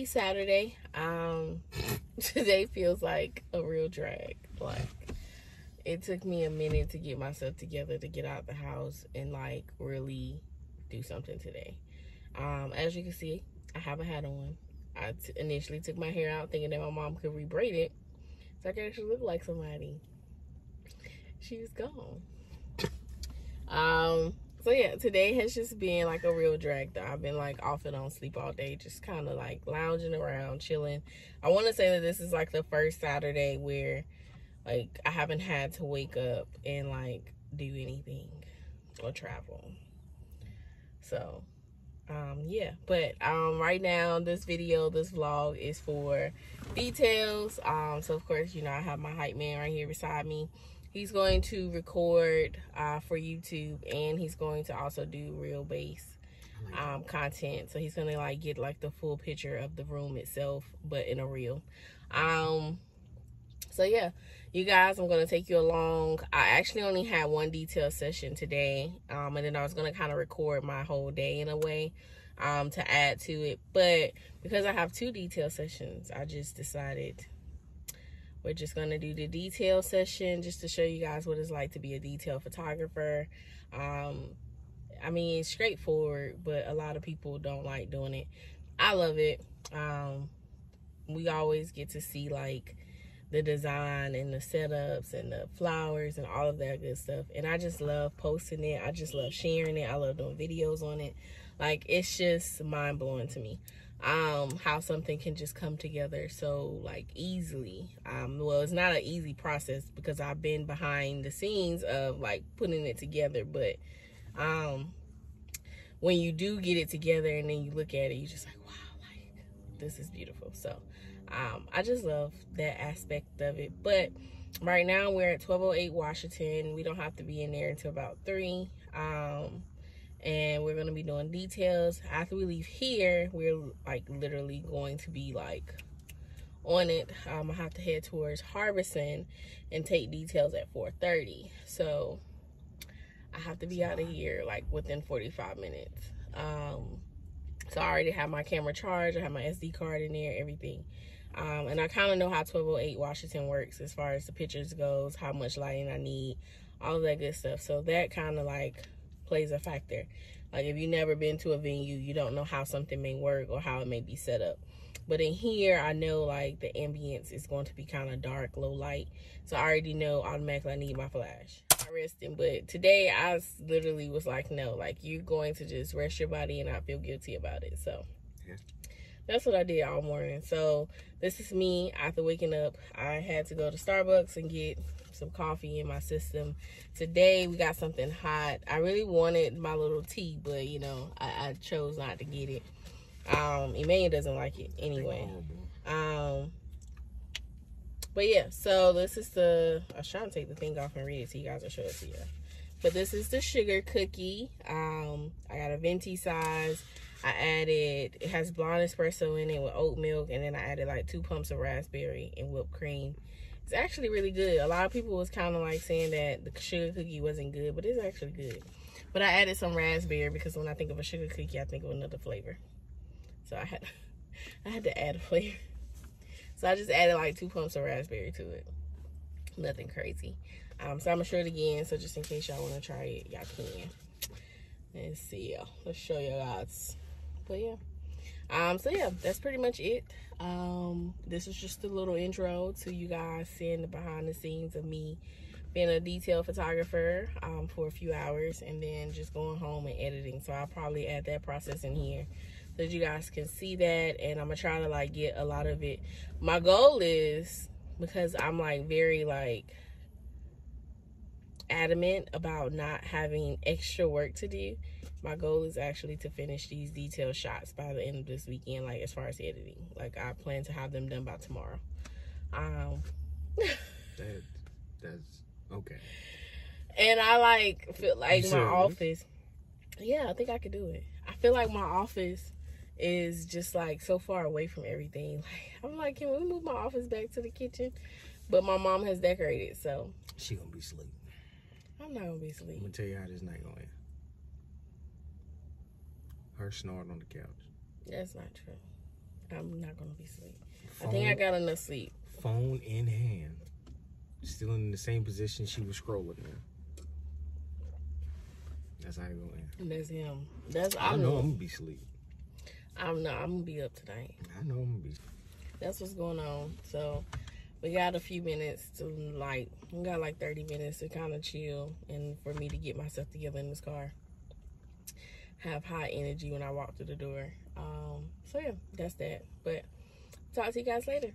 happy Saturday. Um, today feels like a real drag. Like, it took me a minute to get myself together to get out the house and like really do something today. Um, as you can see, I have a hat on. I initially took my hair out thinking that my mom could rebraid it so I could actually look like somebody. She was gone. Um, so yeah, today has just been like a real drag though. I've been like off and on sleep all day, just kind of like lounging around, chilling. I want to say that this is like the first Saturday where like I haven't had to wake up and like do anything or travel. So, um yeah, but um right now this video, this vlog is for details. Um so of course, you know, I have my hype man right here beside me he's going to record uh, for YouTube and he's going to also do real base um, content. So he's gonna like get like the full picture of the room itself, but in a reel. Um, so yeah, you guys, I'm gonna take you along. I actually only had one detail session today, um, and then I was gonna kind of record my whole day in a way. Um, to add to it, but because I have two detail sessions, I just decided we're just going to do the detail session just to show you guys what it's like to be a detail photographer. Um, I mean, it's straightforward, but a lot of people don't like doing it. I love it. Um, we always get to see like the design and the setups and the flowers and all of that good stuff. And I just love posting it. I just love sharing it. I love doing videos on it. Like, it's just mind blowing to me um how something can just come together so like easily. Um well it's not an easy process because i've been behind the scenes of like putting it together but um when you do get it together and then you look at it you're just like wow like this is beautiful. So um i just love that aspect of it but right now we're at 1208 washington. We don't have to be in there until about three um and we're going to be doing details. After we leave here we're like literally going to be like on it. Um, i have to head towards harbison and take details at 4:30. so i have to be out of here like within 45 minutes. Um, so i already have my camera charged. I have my sd card in there everything. Um, and i kind of know how 1208 washington works as far as the pictures goes how much lighting i need all that good stuff. So that kind of like plays a factor. Like if you've never been to a venue, you don't know how something may work or how it may be set up. But in here, I know like the ambience is going to be kind of dark, low light. So I already know automatically I need my flash. I resting, but today I literally was like, no, like you're going to just rest your body and not feel guilty about it. So yeah. That's what I did all morning. So this is me after waking up. I had to go to Starbucks and get some coffee in my system. Today we got something hot. I really wanted my little tea, but you know, I, I chose not to get it. Um, Emmanuel doesn't like it anyway. Um, but yeah, so this is the, I was trying to take the thing off and read it so you guys. I'll show it to you. But this is the sugar cookie. Um, I got a venti size. I added, it has blonde espresso in it with oat milk. And then I added like two pumps of raspberry and whipped cream. It's actually really good. A lot of people was kind of like saying that the sugar cookie wasn't good, but it's actually good. But I added some raspberry because when I think of a sugar cookie, I think of another flavor. So I had, I had to add a flavor. So I just added like two pumps of raspberry to it. Nothing crazy. Um, so I'm gonna show it again. So just in case y'all wanna try it, y'all can. Let's see. Let's show you guys. But yeah. Um, so yeah, that's pretty much it. Um, this is just a little intro to you guys seeing the behind the scenes of me being a detail photographer um, for a few hours and then just going home and editing. So I'll probably add that process in here so that you guys can see that. And I'm gonna try to like get a lot of it. My goal is because I'm like very like adamant about not having extra work to do. My goal is actually to finish these detailed shots by the end of this weekend like as far as editing. Like i plan to have them done by tomorrow. Um that that's okay. And i like feel like my office yeah i think i could do it. I feel like my office is just like so far away from everything. Like i'm like can we move my office back to the kitchen? But my mom has decorated so she gonna be asleep i'm not gonna be asleep i'm gonna tell you how this night going her snoring on the couch. That's not true. I'm not gonna be asleep. I think I got enough sleep. phone in hand, still in the same position she was scrolling in. That's how it go in. And that's him. That's I I'm know I'm gonna be asleep. I'm not I'm gonna be up tonight. I know I'm gonna be. That's what's going on. So we got a few minutes to like we got like 30 minutes to kind of chill and for me to get myself together in this car. Have high energy when I walk through the door. Um so yeah, that's that. But talk to you guys later.